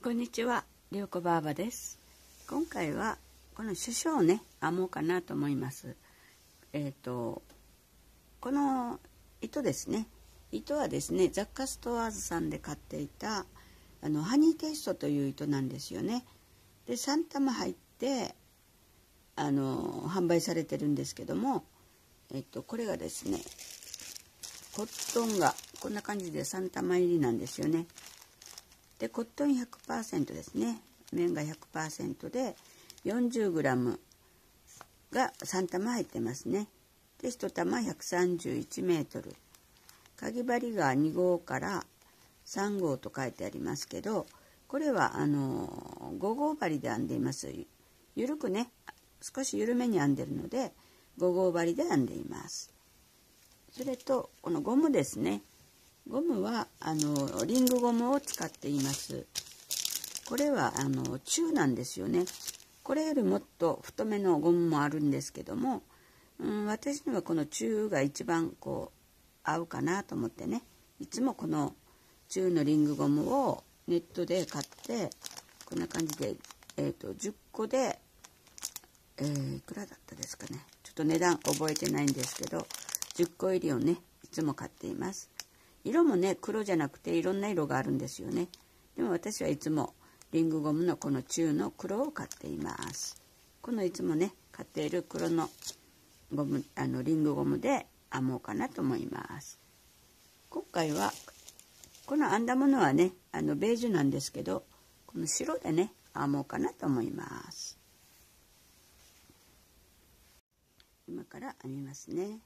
こんにちは、りょうこばあばです。今回はこの首相をね編もうかなと思います。えっ、とこの糸ですね。糸はですね雑貨ストアーズさんで買っていたあのハニーテイストという糸なんですよね。で3玉入ってあの販売されてるんですけども、えっ、とこれがですねコットンがこんな感じで3玉入りなんですよね。でコットン100%ですね。綿が100%で 40g が3玉入ってますね。で1玉131メートル。かぎ針が2号から3号と書いてありますけどこれはあの5号針で編んでいます。ゆるくね少し緩めに編んでるので5号針で編んでいます。それとこのゴムですね。ゴムはあのリングゴムを使っています。これはあの中なんですよね。これよりもっと太めのゴムもあるんですけども、うん、私にはこの中が一番こう合うかなと思ってね。いつもこの中のリングゴムをネットで買ってこんな感じで、えーと、10個で、えー、いくらだったですかね。ちょっと値段覚えてないんですけど10個入りをねいつも買っています。色もね黒じゃなくていろんな色があるんですよね。でも私はいつもリングゴムのこの中の黒を買っています。このいつもね買っている黒のゴムあのリングゴムで編もうかなと思います。今回はこの編んだものはねあのベージュなんですけどこの白でね編もうかなと思います。今から編みますね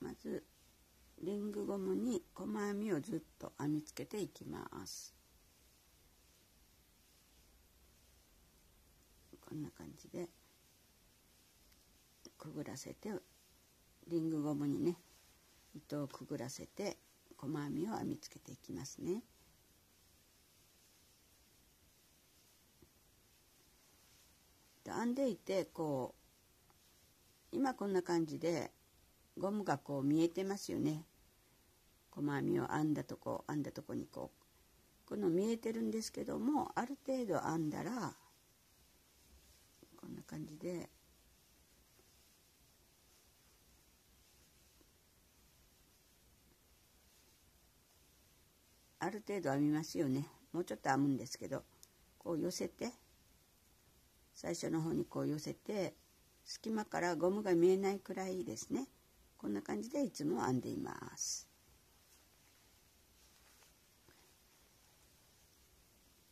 まずリングゴムに細編みをずっと編みつけていきます。こんな感じでくぐらせてリングゴムにね糸をくぐらせて細編みを編みつけていきますね。編んでいてこう今こんな感じでゴムがこう見えてますよね。細編みを編んだとこ編んだとこにこうこの見えてるんですけどもある程度編んだらこんな感じである程度編みますよね。もうちょっと編むんですけどこう寄せて最初の方にこう寄せて隙間からゴムが見えないくらいですね。こんな感じでいつも編んでいます。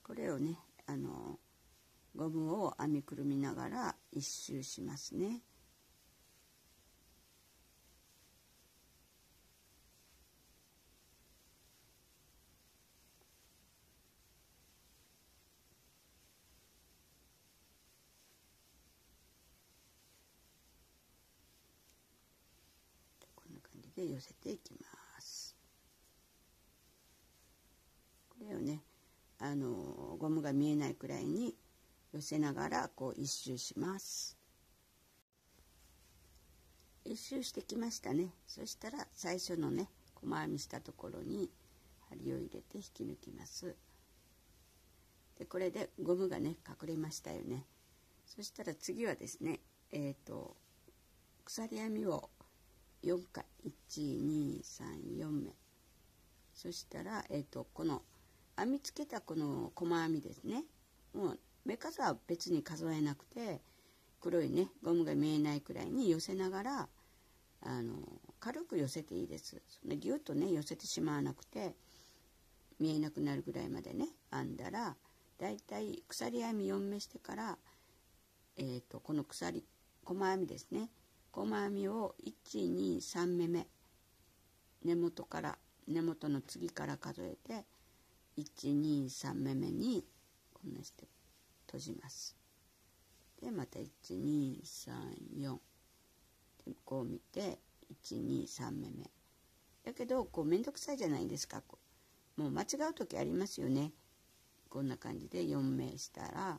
これをねあのゴムを編みくるみながら一周しますね。で寄せていきます。これをねあのゴムが見えないくらいに寄せながらこう一周します。一周してきましたね。そしたら最初のね細編みしたところに針を入れて引き抜きます。でこれでゴムがね隠れましたよね。そしたら次はですねえっ、ー、と鎖編みを4回。1234目。そしたら、えーと、この編みつけたこの細編みですね。もう目数は別に数えなくて黒いねゴムが見えないくらいに寄せながらあの軽く寄せていいです。そのギュッとね寄せてしまわなくて見えなくなるぐらいまでね編んだらだいたい鎖編み4目してから、えーと、とこの鎖細編みですね。細編みを123目目。根元から根元の次から数えて123目目にこんなして閉じます。でまた1234でこう見て123目目。だけどこう面倒くさいじゃないですか。もう間違う時ありますよね。こんな感じで4目したら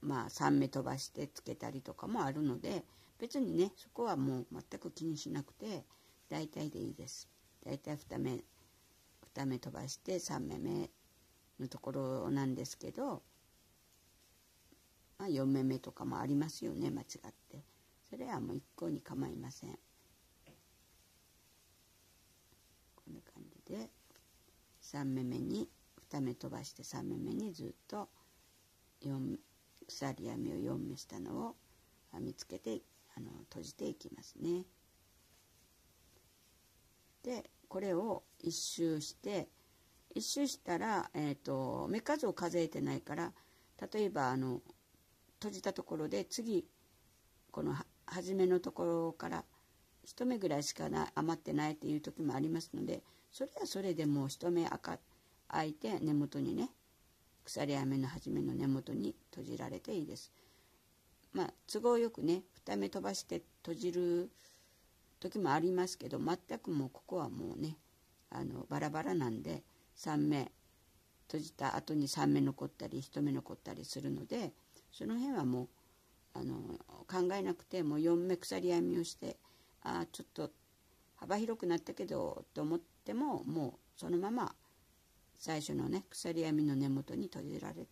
まあ3目飛ばしてつけたりとかもあるので別にねそこはもう全く気にしなくて大体でいいです。だいたい2目2目飛ばして3目目のところなんですけど、まあ、4目目とかもありますよね間違って。それはもう一向に構いません。こんな感じで3目目に2目飛ばして3目目にずっと4鎖編みを4目したのを編みつけていきますあの閉じていきますね。でこれを1周して1周したら、えーと、目数を数えてないから例えばあの閉じたところで次この初めのところから1目ぐらいしかな余ってないっていう時もありますのでそれはそれでもう1目開いて根元にね鎖編みの初めの根元に閉じられていいです。まあ都合よくね2目飛ばして閉じる時もありますけど全くもうここはもうねあのバラバラなんで3目閉じた後に3目残ったり1目残ったりするのでその辺はもうあの考えなくてもう4目鎖編みをしてああちょっと幅広くなったけどと思ってももうそのまま最初のね鎖編みの根元に閉じられ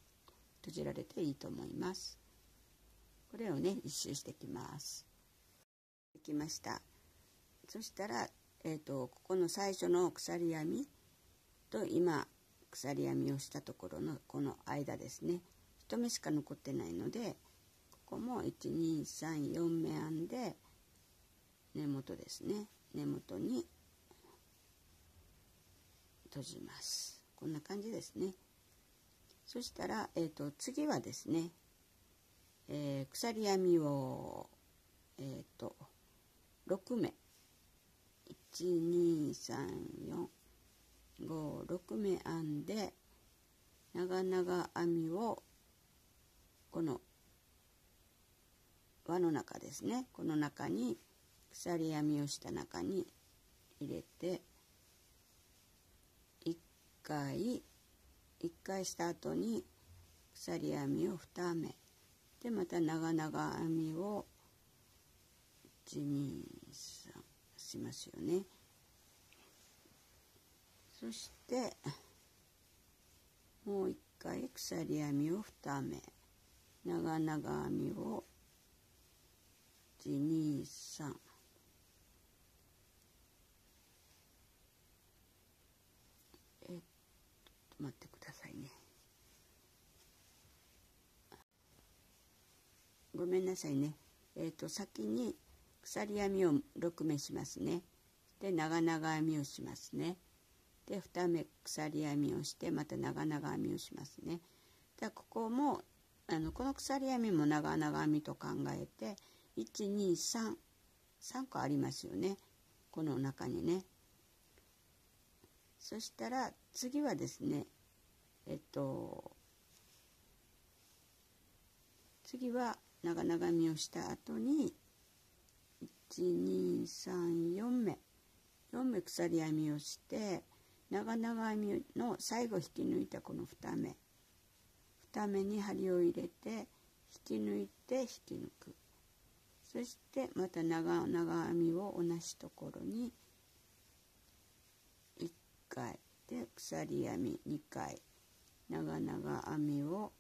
閉じられていいと思います。これをね一周してきます。できました。そしたら、えーと、ここの最初の鎖編みと今鎖編みをしたところのこの間ですね1目しか残ってないのでここも1234目編んで根元ですね根元に閉じますこんな感じですねそしたら、えーと、次はですね、えー、鎖編みをえっ、ー、と6目12345目編んで長々編みをこの輪の中ですね。この中に鎖編みをした中に入れて1回1回した後に鎖編みを2目。でまた長々編みを123しますよね。そしてもう一回鎖編みを2目。長々編みを123えっと待ってくださいねごめんなさいね。えっ、と先に鎖編みを6目しますね。で長々編みをしますね。で2目鎖編みをしてまた長々編みをしますね。でここもあのこの鎖編みも長々編みと考えて123 3個ありますよね。この中にね。そしたら次はですねえっと次は長々編みをした後に1234目。4目鎖編みをして長々編みの最後引き抜いたこの2目。2目に針を入れて引き抜いて引き抜く。そしてまた長々編みを同じところに1回。で鎖編み2回。長々編みを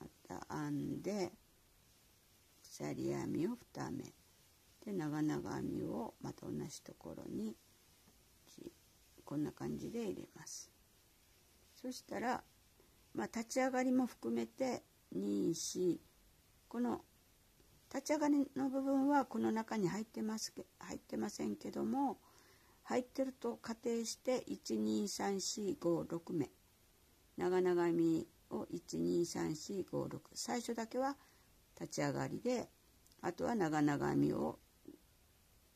また編んで鎖編みを2目。で長々編みをまた同じところにこんな感じで入れます。そしたら、まあ、立ち上がりも含めて24この立ち上がりの部分はこの中に入ってます入ってませんけども入ってると仮定して12345目。長々編みを123456最初だけは立ち上がりであとは長々編みを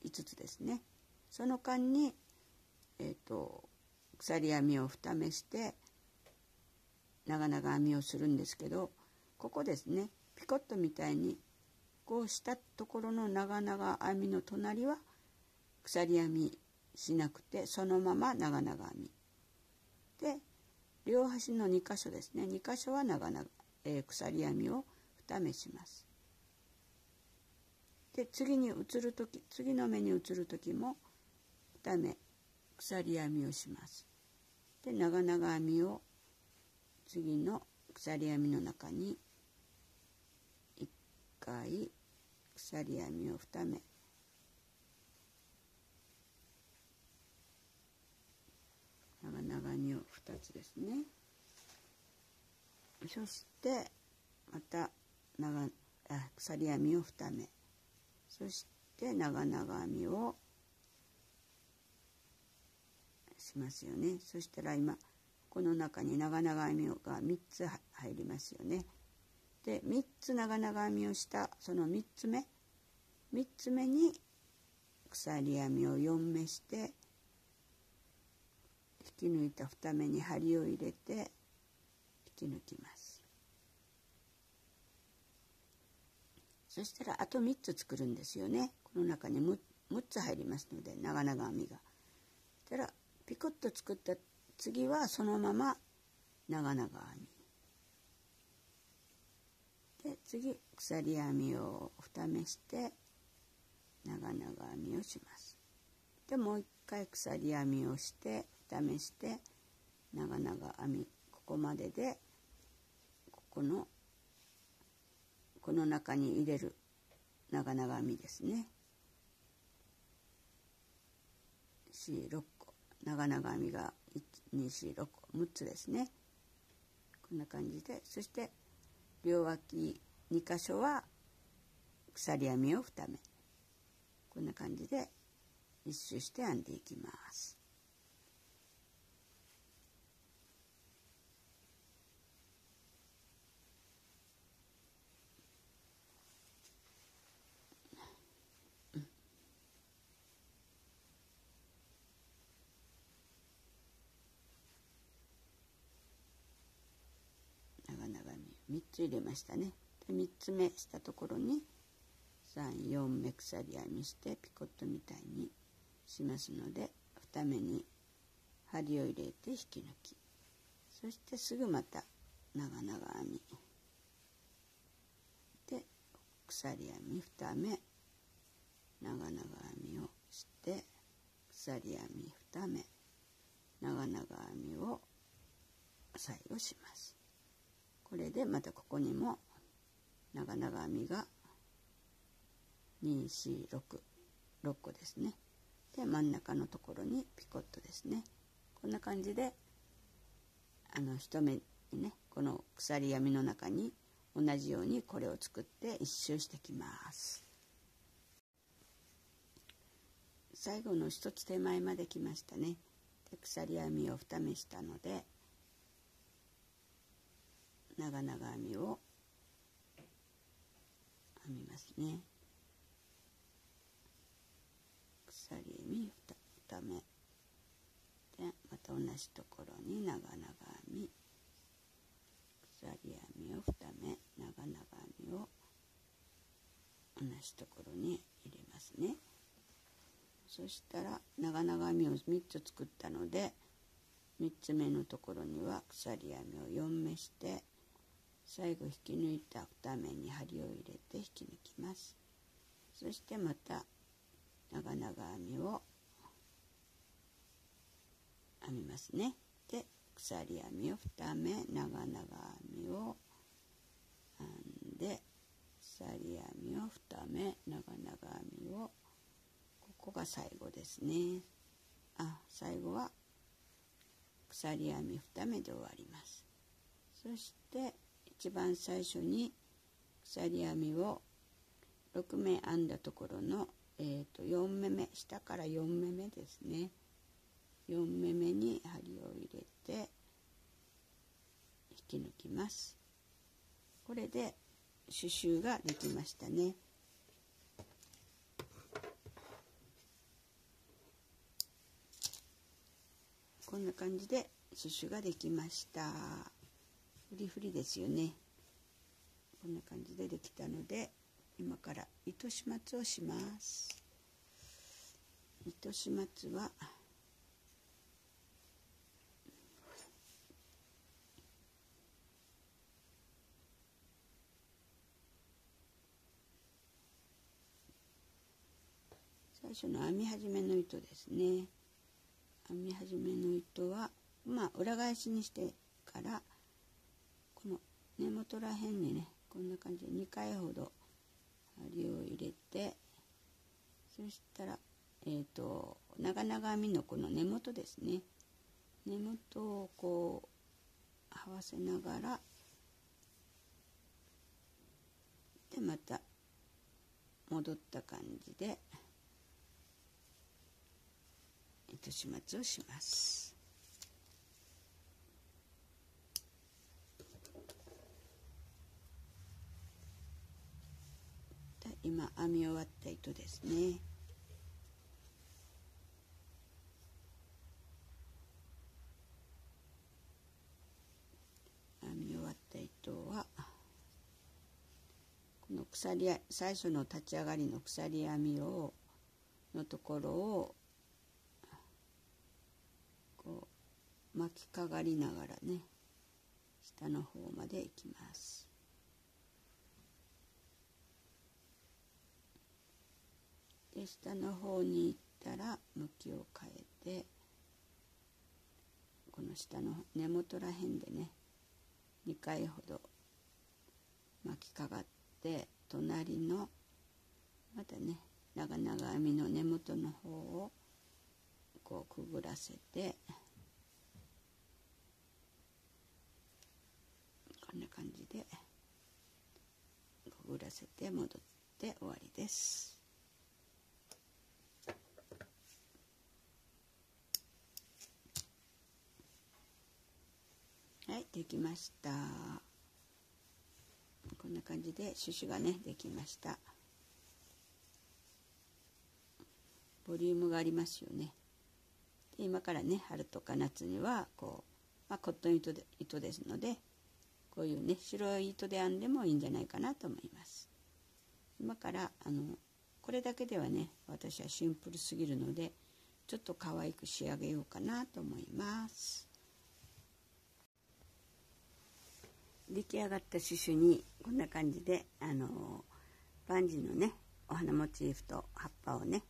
5つですね。その間に、えーと、鎖編みを2目して長々編みをするんですけどここですねピコットみたいにこうしたところの長々編みの隣は鎖編みしなくてそのまま長々編み。で両端の2箇所ですね。2箇所は長々、えー、鎖編みを2目します。で次に移る時次の目に移る時も2目鎖編みをします。で長々編みを次の鎖編みの中に1回鎖編みを2目。長々編みを2つですね。そしてまた長あ鎖編みを2目。そして長々編みをしますよね。そしたら今この中に長々編みが3つ入りますよね。で3つ長々編みをしたその3つ目。3つ目に鎖編みを4目して引き抜いた2目に針を入れて引き抜きます。そしたらあと3つ作るんですよね。この中に 6, 6つ入りますので長々編みが。そし。たらピコッと作った次はそのまま長々編み。で次鎖編みを2目して長々編みをします。でもう一回鎖編みをして2目して長々編み。ここまででここのこの中に入れる長々編みですね。C6 個。長々編みが126個6つですね。こんな感じで。そして両脇2箇所は鎖編みを2目。こんな感じで一周して編んでいきます長々編3つ入れましたね。で3つ目したところに34目鎖編みしてピコットみたいにしますので2目に針を入れて引き抜き。そしてすぐまた長々編み。で鎖編み。2目。長々編みをして鎖編み。2目。長々編みを最後します。これでまたここにも長々編みが246 6個ですね。で真ん中のところにピコットですね。こんな感じであの一目にねこの鎖編みの中に同じようにこれを作って一周してきます。最後の一つ手前まで来ましたね。で鎖編みを2目したので長々編みを編みますね。鎖編み 2, 目。でまた同じところに長々編み。鎖編みを2目。長々編みを同じところに入れますね。そしたら長々編みを3つ作ったので3つ目のところには鎖編みを4目して最後引き抜いた2目に針を入れて引き抜きます。そしてまた長々編みを編みますね。で鎖編みを2目長々編みを編んで鎖編みを2目長々編みをここが最後ですね。あ最後は鎖編み2目で終わります。そして一番最初に鎖編みを6目編んだところのえーと、4目目下から4目目ですね。4目目に針を入れて引き抜きます。これで刺繍ができましたね。こんな感じで刺繍ができました。フリフリですよね。こんな感じでできたので今から糸始末をします。糸始末は最初の編み始めの糸ですね。編み始めの糸はまあ裏返しにしてから根元ら辺にねこんな感じで2回ほど針を入れてそしたらえっ、ー、と長々編みのこの根元ですね根元をこう合わせながらでまた戻った感じで糸始末をします。今編み終わった糸ですね。編み終わった糸はこの鎖最初の立ち上がりの鎖編みをのところをこう巻きかがりながらね下の方まで行きます。で下の方に行ったら向きを変えてこの下の根元ら辺でね2回ほど巻きかがって隣のまたね長々編みの根元の方をこうくぐらせてこんな感じでくぐらせて戻って終わりです。はいできました。こんな感じでシュシュがねできました。ボリュームがありますよね。で今からね春とか夏にはこう、まあ、コットン糸で糸ですのでこういうね白い糸で編んでもいいんじゃないかなと思います。今からあのこれだけではね私はシンプルすぎるのでちょっと可愛く仕上げようかなと思います。出来上がったシュシュにこんな感じであのパンジーのねお花モチーフと葉っぱをね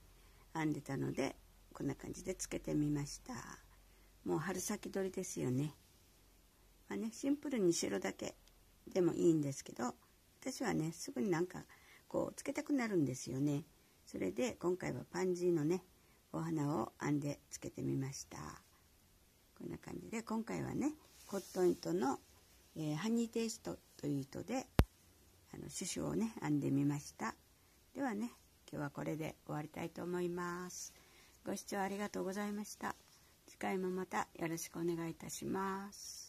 編んでたのでこんな感じでつけてみました。もう春先取りですよね。まあねシンプルに白だけでもいいんですけど私はねすぐになんかこうつけたくなるんですよね。それで今回はパンジーのねお花を編んでつけてみました。こんな感じで今回はねコットン糸の、えー、ハニーテイストという糸であのシュシュをね編んでみました。ではね今日はこれで終わりたいと思います。ご視聴ありがとうございました。次回もまたよろしくお願いいたします。